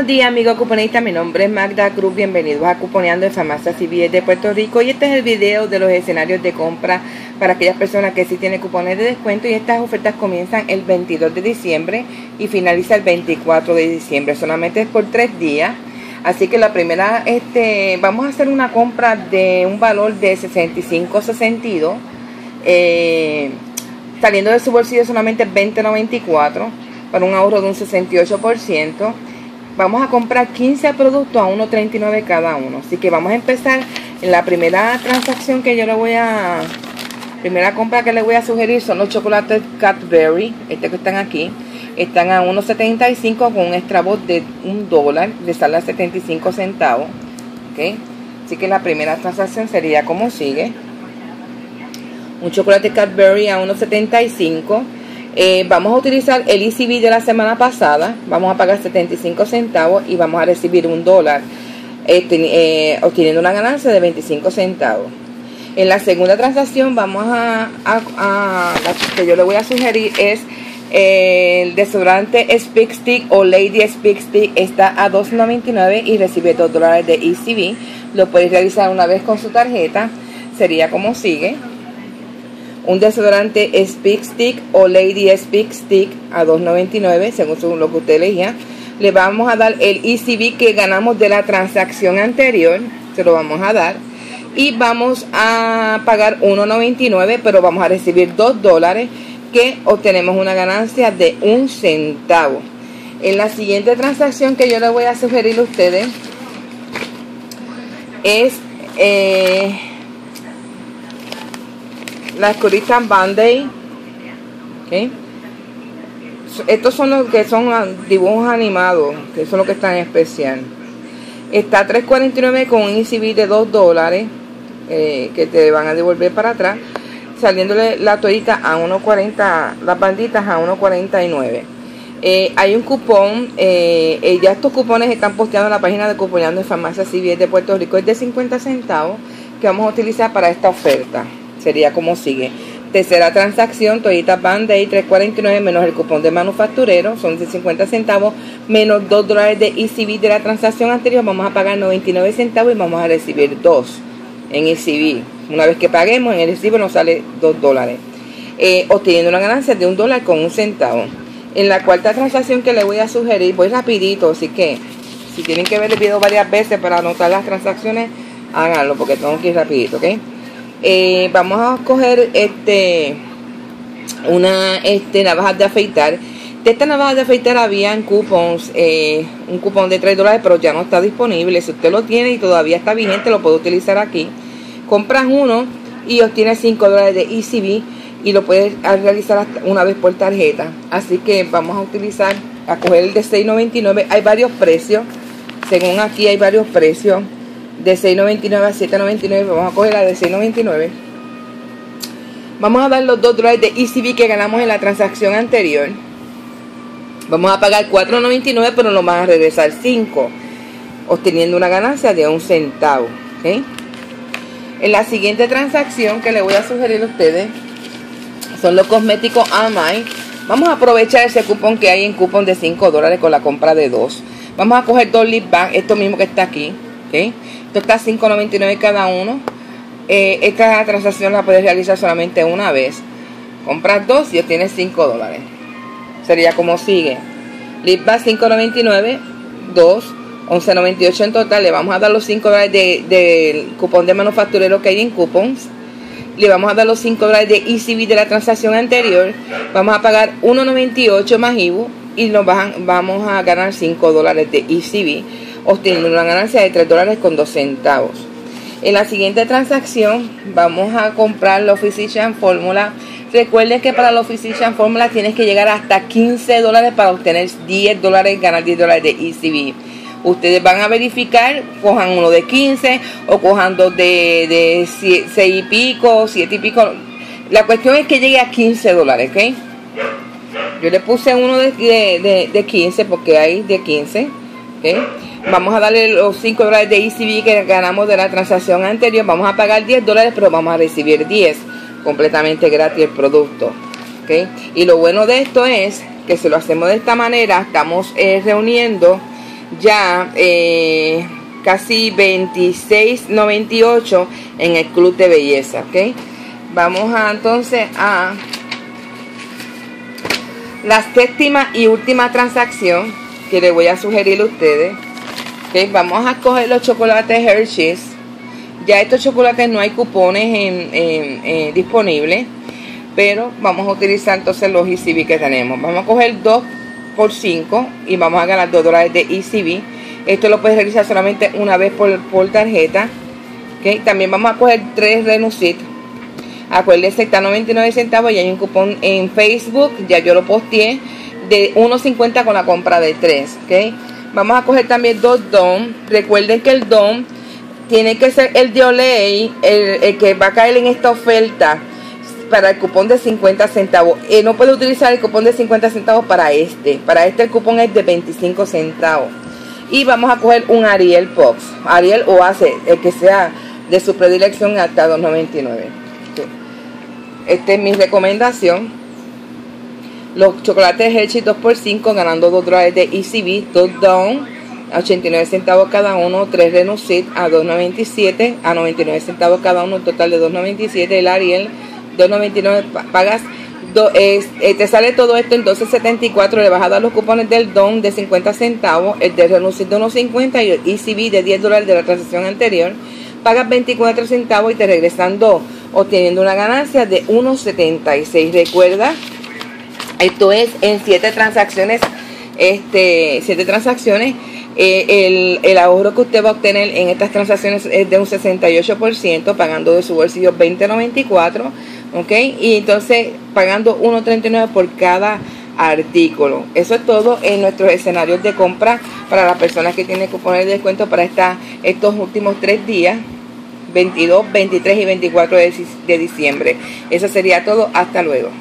Buenos días amigos cuponistas, mi nombre es Magda Cruz, bienvenidos a Cuponeando en Farmacia Civil de Puerto Rico. Y este es el video de los escenarios de compra para aquellas personas que sí tienen cupones de descuento. Y estas ofertas comienzan el 22 de diciembre y finaliza el 24 de diciembre, solamente es por tres días. Así que la primera, este, vamos a hacer una compra de un valor de 65.62, eh, saliendo de su bolsillo solamente 20.94 para un ahorro de un 68% vamos a comprar 15 productos a 1.39 cada uno. Así que vamos a empezar en la primera transacción que yo le voy a... Primera compra que le voy a sugerir son los chocolates Cadbury, este que están aquí. Están a 1.75 con un extra bot de un dólar, de sale a 75 centavos. ¿Ok? Así que la primera transacción sería como sigue. Un chocolate Cadbury a 1.75 eh, vamos a utilizar el ECB de la semana pasada, vamos a pagar 75 centavos y vamos a recibir un dólar, eh, eh, obteniendo una ganancia de 25 centavos. En la segunda transacción vamos a, a, la que yo le voy a sugerir es el desodorante Speak Stick o Lady Speak Stick está a 2.99 y recibe 2 dólares de ECB. Lo puedes realizar una vez con su tarjeta. Sería como sigue un desodorante Speak Stick o Lady Speak Stick a 2.99 según lo que usted elija. Le vamos a dar el ECB que ganamos de la transacción anterior, se lo vamos a dar. Y vamos a pagar 1.99, pero vamos a recibir 2 dólares que obtenemos una ganancia de un centavo. En la siguiente transacción que yo le voy a sugerir a ustedes es... Eh, la escurita Band-Aid. Estos son los que son dibujos animados, que son los que están en especial. Está 3.49 con un ECB de 2 dólares eh, que te van a devolver para atrás, saliéndole la toallita a 1.40, las banditas a 1.49. Eh, hay un cupón, eh, ya estos cupones están posteados en la página de Cuponeando en Farmacia Civil de Puerto Rico, es de 50 centavos que vamos a utilizar para esta oferta. Sería como sigue. Tercera transacción, Toyota Band-Aid 349 menos el cupón de manufacturero, son de 50 centavos, menos 2 dólares de ECB de la transacción anterior, vamos a pagar 99 centavos y vamos a recibir 2 en ECB. Una vez que paguemos, en el recibo nos sale 2 dólares. Eh, obteniendo una ganancia de un dólar con un centavo. En la cuarta transacción que le voy a sugerir, voy rapidito, así que si tienen que ver el video varias veces para anotar las transacciones, háganlo porque tengo que ir rapidito, ¿ok? Eh, vamos a coger este una este navaja de afeitar. De esta navaja de afeitar habían cupons eh, un cupón de 3 dólares pero ya no está disponible. Si usted lo tiene y todavía está vigente lo puede utilizar aquí. Compras uno y obtienes 5 dólares de ECB y lo puedes realizar una vez por tarjeta. Así que vamos a utilizar a coger el de 6.99 hay varios precios. Según aquí hay varios precios de 6.99 a 7.99 vamos a coger la de 6.99 vamos a dar los 2 dólares de ECB que ganamos en la transacción anterior. Vamos a pagar 4.99 pero nos van a regresar 5 obteniendo una ganancia de un centavo en la siguiente transacción que le voy a sugerir a ustedes son los cosméticos Amai vamos a aprovechar ese cupón que hay en cupón de 5 dólares con la compra de 2 vamos a coger dos lip balm esto mismo que está aquí esto está a $5.99 cada uno. Eh, esta transacción la puedes realizar solamente una vez. Compras dos y obtienes 5 dólares. Sería como sigue. Lip Balm 5.99, 2, 11.98 en total. Le vamos a dar los 5 dólares del de, cupón de manufacturero que hay en coupons. Le vamos a dar los 5 dólares de ECB de la transacción anterior. Vamos a pagar 1.98 más IBU y nos vamos a ganar 5 dólares de ECB obteniendo una ganancia de 3 dólares con 2 centavos. En la siguiente transacción vamos a comprar la Physician Fórmula. Recuerden que para la Physician Fórmula tienes que llegar hasta 15 dólares para obtener 10 dólares, ganar 10 dólares de ECB. Ustedes van a verificar, cojan uno de 15 o cojan dos de, de 6 y pico, 7 y pico. La cuestión es que llegue a 15 dólares, ¿ok? Yo le puse uno de, de, de 15 porque hay de 15, Vamos a darle los 5 dólares de ECB que ganamos de la transacción anterior. Vamos a pagar 10 dólares, pero vamos a recibir 10 completamente gratis el producto. Y lo bueno de esto es que si lo hacemos de esta manera, estamos eh, reuniendo ya eh, casi 26.98 en el club de belleza, ¿ok? Vamos a entonces a la séptima y última transacción que le voy a sugerir a ustedes. ¿okay? Vamos a coger los chocolates Hershey's. Ya estos chocolates no hay cupones en, eh, disponibles, pero vamos a utilizar entonces los ECB que tenemos. Vamos a coger 2 por 5 y vamos a ganar 2 dólares de ECB. Esto lo puedes realizar solamente una vez por, por tarjeta. ¿okay? También vamos a coger 3 Renucit Acuérdense, está 99 centavos y hay un cupón en Facebook, ya yo lo posteé, de 1.50 con la compra de 3, ¿ok? Vamos a coger también dos DOM. Recuerden que el DOM tiene que ser el de Olay, el, que va a caer en esta oferta para el cupón de 50 centavos. Eh, no puede utilizar el cupón de 50 centavos para este. Para este el cupón es de 25 centavos. Y vamos a coger un Ariel Box. Ariel o hace el que sea de su predilección hasta 2.99. Esta es mi recomendación. Los chocolates Hershey 2x5 ganando 2 dólares de ECB, 2 down a 89 centavos cada uno, 3 Renucit a 2.97 a 99 centavos cada uno, un total de 2.97. El Ariel 2.99 pagas eh, te sale todo esto en 12.74 le vas a dar los cupones del DON de 50 centavos el de Renucit de 1.50 y el ECB de 10 dólares de la transacción anterior pagas 24 centavos y te regresan 2 obteniendo una ganancia de 1.76. Recuerda, esto es en 7 transacciones, este, 7 transacciones. Eh, el, ahorro que usted va a obtener en estas transacciones es de un 68%, pagando de su bolsillo 20.94, ¿ok? Y entonces pagando 1.39 por cada artículo. Eso es todo en nuestros escenarios de compra para las personas que tienen cupones de descuento para esta, estos últimos tres días. 22, 23 y 24 de, de diciembre. Eso sería todo. Hasta luego.